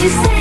you say?